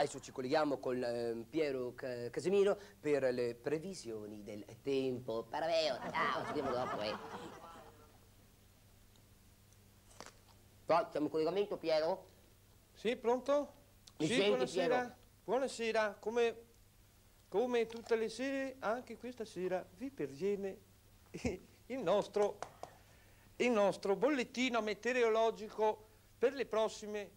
adesso ci colleghiamo con eh, Piero Ca- Casemiro per le previsioni del tempo. Paraveo, ciao, ci vediamo dopo, eh. Poi, siamo in collegamento, Piero? Sì, pronto? Mi sì, senti, buonasera. Piero? Buonasera, come, come tutte le sere, anche questa sera vi perviene il nostro, il nostro bollettino meteorologico per le prossime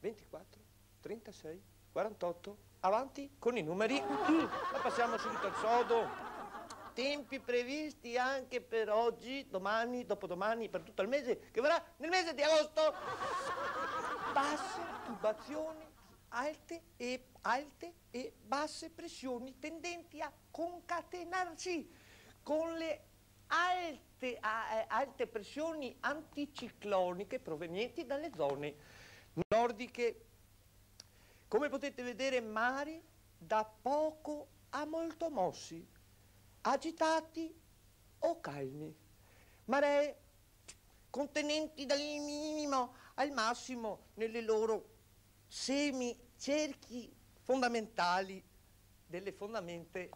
24, 36, 48, avanti con i numeri. Ma passiamo subito al sodo. Tempi previsti anche per oggi, domani, dopodomani, per tutto il mese che verrà nel mese di agosto basse tubazioni, alte e, alte e basse pressioni tendenti a concatenarsi con le alte, a- eh, alte pressioni anticicloniche provenienti dalle zone nordiche. Come potete vedere, mari da poco a molto mossi, agitati o calmi. Maree contenenti dal minimo al massimo nelle loro semi-cerchi fondamentali delle fondamente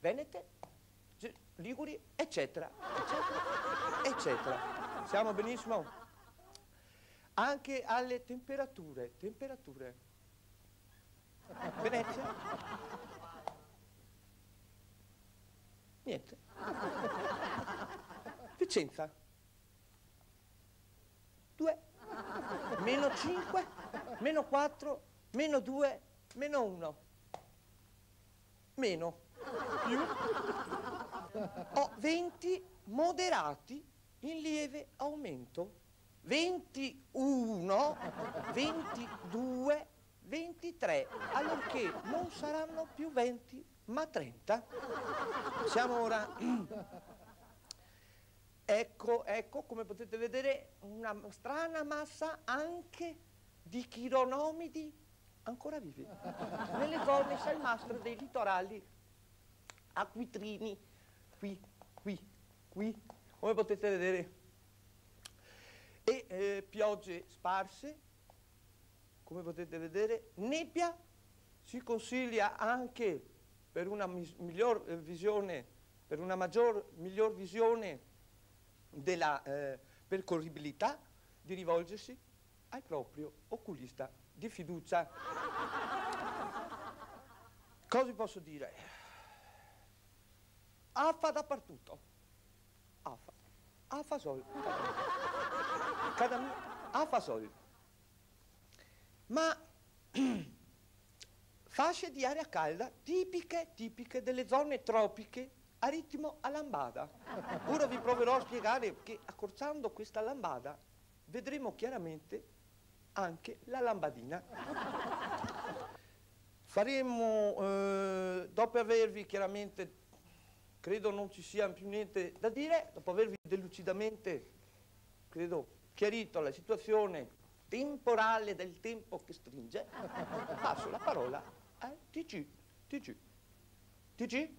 venete, liguri, eccetera, eccetera, eccetera. Siamo benissimo? Anche alle temperature, temperature. Venezia? Niente. Vicenza? 2, meno 5, meno 4, meno 2, meno 1. Meno. Più. Ho 20 moderati in lieve aumento. 21, 22, 23, allorché non saranno più 20 ma 30. Siamo ora Ecco, ecco, come potete vedere, una strana massa anche di chironomidi ancora vivi. Nelle zone salmastre dei litorali acquitrini, qui, qui, qui, come potete vedere. E eh, piogge sparse, come potete vedere, nebbia, si consiglia anche per una miglior eh, visione, per una maggior, miglior visione della eh, percorribilità di rivolgersi al proprio oculista di fiducia. Cosa posso dire? Affa dappertutto. Affa. Affa sol. Cada mi- Affa sol. Ma fasce di aria calda tipiche, tipiche delle zone tropiche a ritmo a lambada. Ora vi proverò a spiegare che accorciando questa lambada vedremo chiaramente anche la lambadina. Faremo, eh, dopo avervi chiaramente, credo non ci sia più niente da dire, dopo avervi delucidamente, credo, chiarito la situazione temporale del tempo che stringe, passo la parola al TG. TG. TG?